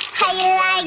how you like